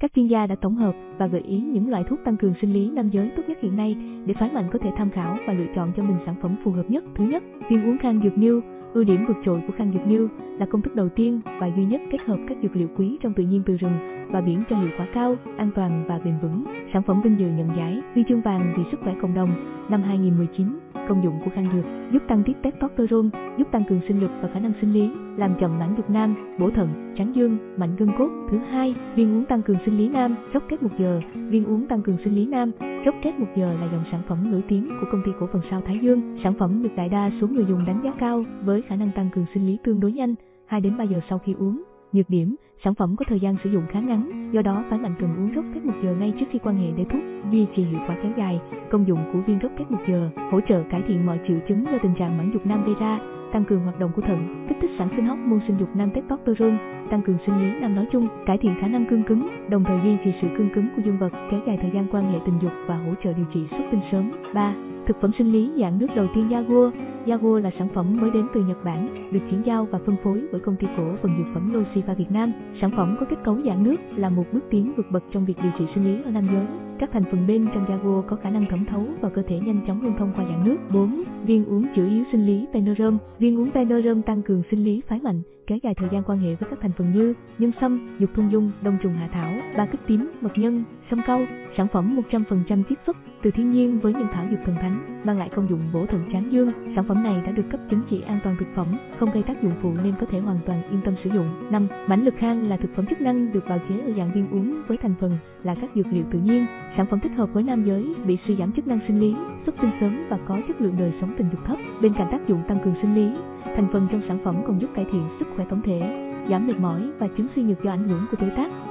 Các chuyên gia đã tổng hợp và gợi ý những loại thuốc tăng cường sinh lý nam giới tốt nhất hiện nay để phái mạnh có thể tham khảo và lựa chọn cho mình sản phẩm phù hợp nhất. Thứ nhất, viên uống khang dược niêu Ưu điểm vượt trội của khăn dược như là công thức đầu tiên và duy nhất kết hợp các dược liệu quý trong tự nhiên từ rừng và biển cho hiệu quả cao, an toàn và bền vững. Sản phẩm vinh dự nhận giải huy chương vàng vì sức khỏe cộng đồng năm 2019. Công dụng của khăn dược giúp tăng tiết testosterone, giúp tăng cường sinh lực và khả năng sinh lý, làm chậm mãn dục nam, bổ thận, tráng dương, mạnh gân cốt. Thứ hai, viên uống tăng cường sinh lý nam, rốc kết một giờ. Viên uống tăng cường sinh lý nam, rốc kết một giờ là dòng sản phẩm nổi tiếng của công ty cổ phần sao Thái Dương. Sản phẩm được đại đa số người dùng đánh giá cao với khả năng tăng cường sinh lý tương đối nhanh, 2 đến 3 giờ sau khi uống. Nhược điểm, sản phẩm có thời gian sử dụng khá ngắn, do đó phái mạnh cần uống rốc kết một giờ ngay trước khi quan hệ để thuốc duy trì hiệu quả kéo dài. Công dụng của viên rốc kết một giờ hỗ trợ cải thiện mọi triệu chứng do tình trạng mãn dục nam gây ra, tăng cường hoạt động của thận, kích thích sản sinh hóc môn sinh dục nam testosterone, tăng cường sinh lý nam nói chung, cải thiện khả năng cương cứng, đồng thời duy trì sự cương cứng của dương vật, kéo dài thời gian quan hệ tình dục và hỗ trợ điều trị xuất tinh sớm. 3. Thực phẩm sinh lý dạng nước đầu tiên Yaguo Yaguo là sản phẩm mới đến từ Nhật Bản, được chuyển giao và phân phối bởi công ty cổ phần dược phẩm Losiva Việt Nam. Sản phẩm có kết cấu dạng nước là một bước tiến vượt bậc trong việc điều trị sinh lý ở nam giới. Các thành phần bên trong Yaguo có khả năng thẩm thấu vào cơ thể nhanh chóng lưu thông qua dạng nước. 4. Viên uống chữa yếu sinh lý Penorum Viên uống Penorum tăng cường sinh lý phái mạnh, kéo dài thời gian quan hệ với các thành phần như nhân sâm, dục thung dung, đông trùng hạ thảo, ba kích tím, mật nhân, sâm cau. Sản phẩm 100% chiết xuất từ thiên nhiên với những thảo dược thần thánh, mang lại công dụng bổ thận tráng dương. Sản phẩm này đã được cấp chứng chỉ an toàn thực phẩm, không gây tác dụng phụ nên có thể hoàn toàn yên tâm sử dụng. 5. Mãnh lực khang là thực phẩm chức năng được bào chế ở dạng viên uống với thành phần là các dược liệu tự nhiên. Sản phẩm thích hợp với nam giới bị suy giảm chức năng sinh lý, xuất tinh sớm và có chất lượng đời sống tình dục thấp. Bên cạnh tác dụng tăng cường sinh lý, thành phần trong sản phẩm còn giúp cải thiện sức khỏe tổng thể, giảm mệt mỏi và chứng suy nhược do ảnh hưởng của tuổi tác.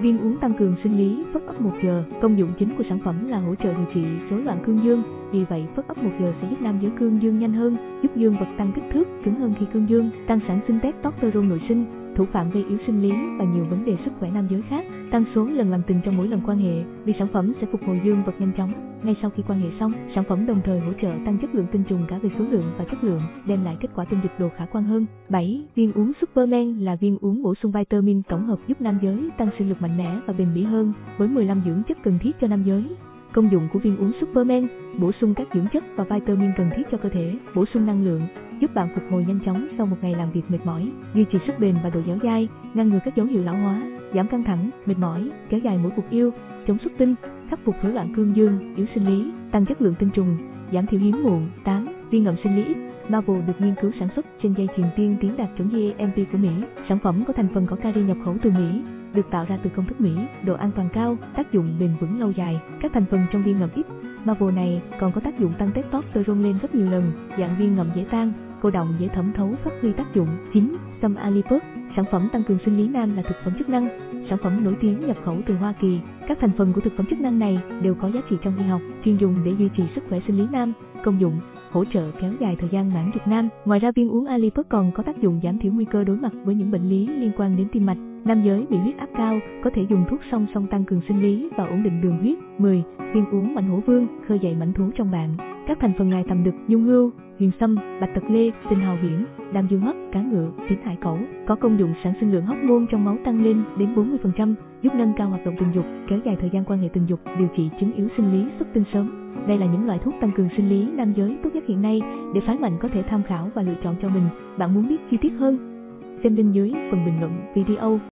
Viên uống tăng cường sinh lý phất ấp 1 giờ. Công dụng chính của sản phẩm là hỗ trợ điều trị rối loạn cương dương. Vì vậy, phất ấp 1 giờ sẽ giúp nam giới cương dương nhanh hơn, giúp dương vật tăng kích thước, cứng hơn khi cương dương, tăng sản sinh testosterone nội sinh, thủ phạm gây yếu sinh lý và nhiều vấn đề sức khỏe nam giới khác, tăng số lần làm tình trong mỗi lần quan hệ. Vì sản phẩm sẽ phục hồi dương vật nhanh chóng. Ngay sau khi quan hệ xong, sản phẩm đồng thời hỗ trợ tăng chất lượng tinh trùng cả về số lượng và chất lượng, đem lại kết quả tinh dịch đồ khả quan hơn. 7. Viên uống Superman là viên uống bổ sung vitamin tổng hợp giúp nam giới tăng sinh lực mạnh mẽ và bền bỉ hơn với 15 dưỡng chất cần thiết cho nam giới. Công dụng của viên uống Superman bổ sung các dưỡng chất và vitamin cần thiết cho cơ thể, bổ sung năng lượng, giúp bạn phục hồi nhanh chóng sau một ngày làm việc mệt mỏi, duy trì sức bền và độ dẻo dai, ngăn ngừa các dấu hiệu lão hóa, giảm căng thẳng, mệt mỏi, kéo dài mỗi cuộc yêu, chống xuất tinh, khắc phục rối loạn cương dương, yếu sinh lý, tăng chất lượng tinh trùng, giảm thiểu hiếm muộn. 8. Viên ngậm sinh lý X Marvel được nghiên cứu sản xuất trên dây chuyền tiên tiến đạt chuẩn GMP của Mỹ. Sản phẩm có thành phần có kali nhập khẩu từ Mỹ, được tạo ra từ công thức Mỹ, độ an toàn cao, tác dụng bền vững lâu dài. Các thành phần trong viên ngậm X Marvel này còn có tác dụng tăng testosterone lên rất nhiều lần, dạng viên ngậm dễ tan, cô động dễ thẩm thấu phát huy tác dụng. 9. Sâm Alipus Sản phẩm tăng cường sinh lý nam là thực phẩm chức năng, sản phẩm nổi tiếng nhập khẩu từ Hoa Kỳ. Các thành phần của thực phẩm chức năng này đều có giá trị trong y học, chuyên dùng để duy trì sức khỏe sinh lý nam, công dụng hỗ trợ kéo dài thời gian mãn dục nam. Ngoài ra viên uống Alipus còn có tác dụng giảm thiểu nguy cơ đối mặt với những bệnh lý liên quan đến tim mạch. Nam giới bị huyết áp cao có thể dùng thuốc song song tăng cường sinh lý và ổn định đường huyết. 10. Viên uống mạnh hổ vương khơi dậy mảnh thú trong bạn. Các thành phần ngài tầm đực, nhung hưu huyền sâm, bạch tật lê, tinh hào biển, đam dương hấp, cá ngựa, tím hải cẩu có công dụng sản sinh lượng hóc môn trong máu tăng lên đến 40%, giúp nâng cao hoạt động tình dục, kéo dài thời gian quan hệ tình dục, điều trị chứng yếu sinh lý xuất tinh sớm. Đây là những loại thuốc tăng cường sinh lý nam giới tốt nhất hiện nay để phái mạnh có thể tham khảo và lựa chọn cho mình. Bạn muốn biết chi tiết hơn? Xem bên dưới phần bình luận video.